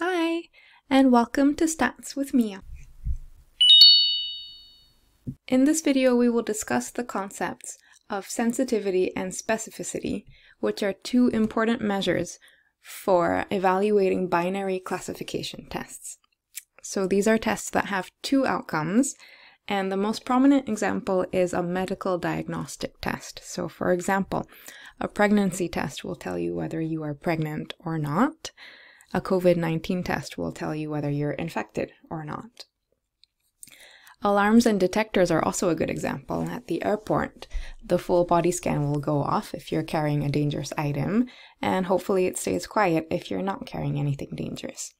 Hi, and welcome to Stats with Mia. In this video, we will discuss the concepts of sensitivity and specificity, which are two important measures for evaluating binary classification tests. So these are tests that have two outcomes, and the most prominent example is a medical diagnostic test. So for example, a pregnancy test will tell you whether you are pregnant or not. A COVID 19 test will tell you whether you're infected or not. Alarms and detectors are also a good example. At the airport, the full body scan will go off if you're carrying a dangerous item, and hopefully it stays quiet if you're not carrying anything dangerous.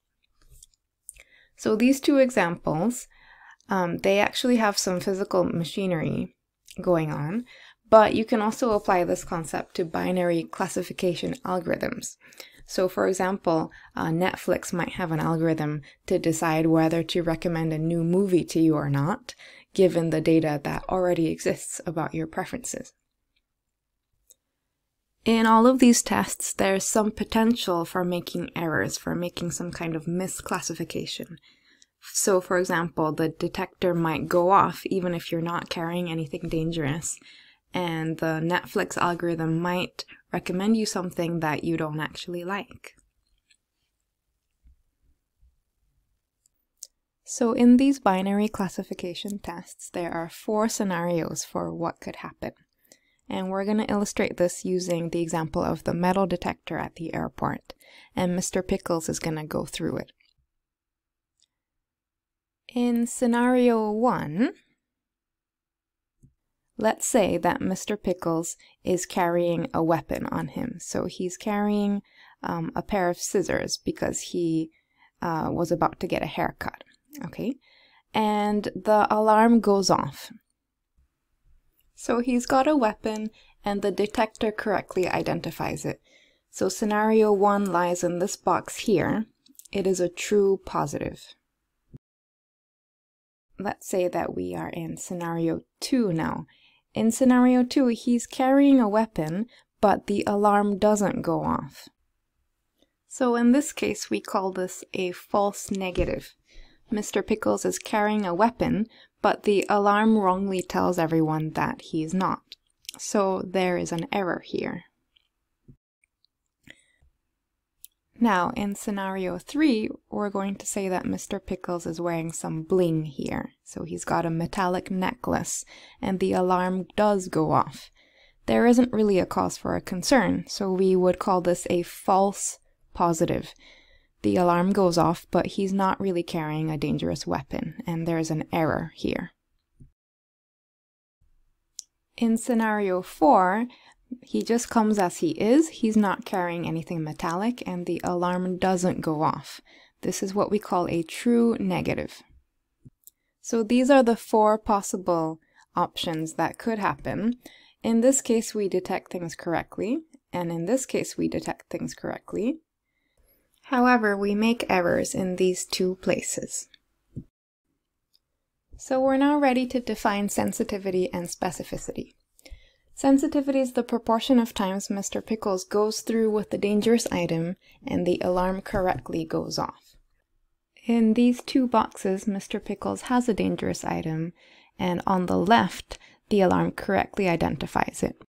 So these two examples, um, they actually have some physical machinery going on, but you can also apply this concept to binary classification algorithms. So, for example, uh, Netflix might have an algorithm to decide whether to recommend a new movie to you or not, given the data that already exists about your preferences. In all of these tests, there's some potential for making errors, for making some kind of misclassification. So, for example, the detector might go off even if you're not carrying anything dangerous, and the Netflix algorithm might recommend you something that you don't actually like. So in these binary classification tests, there are four scenarios for what could happen. And we're going to illustrate this using the example of the metal detector at the airport. And Mr. Pickles is going to go through it. In scenario one, Let's say that Mr. Pickles is carrying a weapon on him. So he's carrying um, a pair of scissors because he uh, was about to get a haircut. Okay. And the alarm goes off. So he's got a weapon and the detector correctly identifies it. So scenario one lies in this box here. It is a true positive. Let's say that we are in scenario two now. In scenario 2, he's carrying a weapon, but the alarm doesn't go off. So in this case, we call this a false negative. Mr. Pickles is carrying a weapon, but the alarm wrongly tells everyone that he's not. So there is an error here. Now, in scenario three, we're going to say that Mr. Pickles is wearing some bling here. So he's got a metallic necklace, and the alarm does go off. There isn't really a cause for a concern, so we would call this a false positive. The alarm goes off, but he's not really carrying a dangerous weapon, and there's an error here. In scenario 4, he just comes as he is. He's not carrying anything metallic and the alarm doesn't go off. This is what we call a true negative. So these are the four possible options that could happen. In this case, we detect things correctly, and in this case, we detect things correctly. However, we make errors in these two places. So we're now ready to define sensitivity and specificity. Sensitivity is the proportion of times Mr. Pickles goes through with the dangerous item and the alarm correctly goes off. In these two boxes, Mr. Pickles has a dangerous item, and on the left, the alarm correctly identifies it.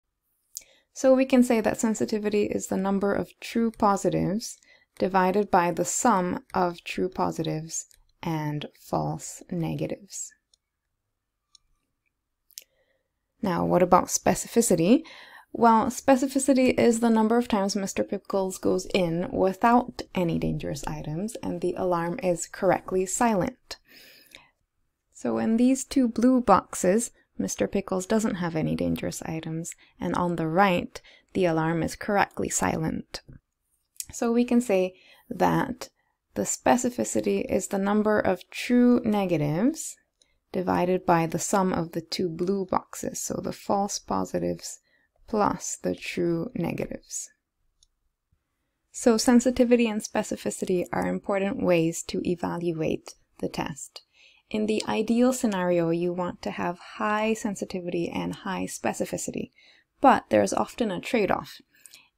So we can say that sensitivity is the number of true positives divided by the sum of true positives and false negatives. Now, what about specificity? Well, specificity is the number of times Mr. Pickles goes in without any dangerous items and the alarm is correctly silent. So in these two blue boxes, Mr. Pickles doesn't have any dangerous items, and on the right, the alarm is correctly silent. So we can say that the specificity is the number of true negatives divided by the sum of the two blue boxes, so the false positives plus the true negatives. So sensitivity and specificity are important ways to evaluate the test. In the ideal scenario, you want to have high sensitivity and high specificity, but there's often a trade-off.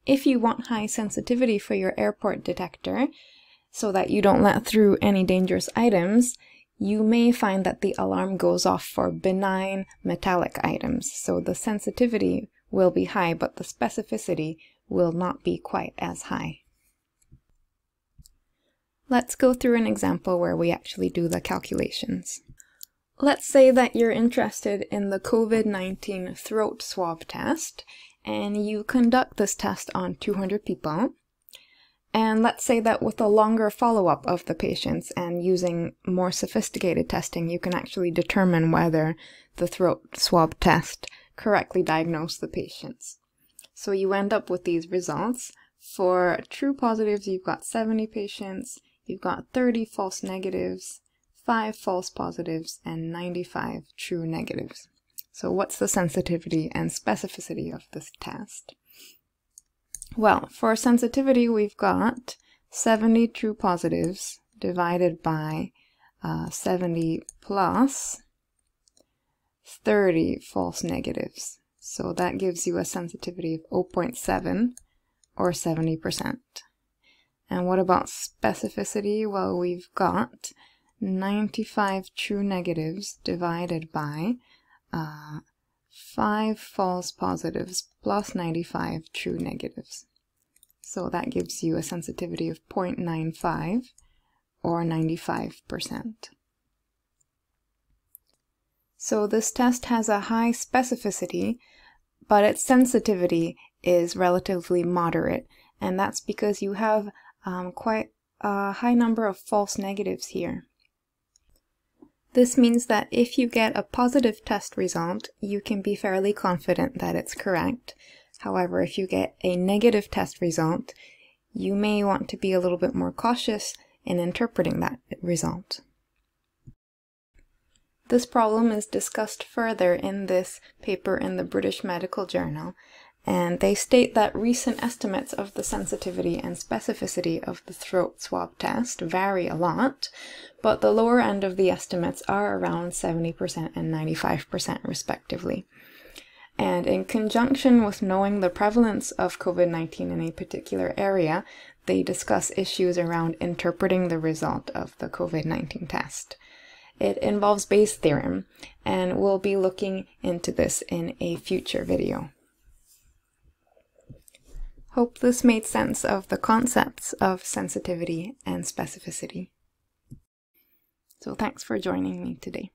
If you want high sensitivity for your airport detector, so that you don't let through any dangerous items, you may find that the alarm goes off for benign metallic items. So the sensitivity will be high, but the specificity will not be quite as high. Let's go through an example where we actually do the calculations. Let's say that you're interested in the COVID-19 throat swab test and you conduct this test on 200 people. And let's say that with a longer follow-up of the patients and using more sophisticated testing, you can actually determine whether the throat swab test correctly diagnosed the patients. So you end up with these results. For true positives, you've got 70 patients, you've got 30 false negatives, 5 false positives, and 95 true negatives. So what's the sensitivity and specificity of this test? Well, for sensitivity, we've got 70 true positives divided by uh, 70 plus 30 false negatives. So that gives you a sensitivity of 0.7 or 70%. And what about specificity? Well, we've got 95 true negatives divided by uh, 5 false positives plus 95 true negatives. So that gives you a sensitivity of 0.95 or 95%. So this test has a high specificity, but its sensitivity is relatively moderate, and that's because you have um, quite a high number of false negatives here. This means that if you get a positive test result, you can be fairly confident that it's correct. However, if you get a negative test result, you may want to be a little bit more cautious in interpreting that result. This problem is discussed further in this paper in the British Medical Journal, and they state that recent estimates of the sensitivity and specificity of the throat swab test vary a lot, but the lower end of the estimates are around 70% and 95% respectively. And in conjunction with knowing the prevalence of COVID 19 in a particular area, they discuss issues around interpreting the result of the COVID 19 test. It involves Bayes' theorem, and we'll be looking into this in a future video. Hope this made sense of the concepts of sensitivity and specificity. So thanks for joining me today.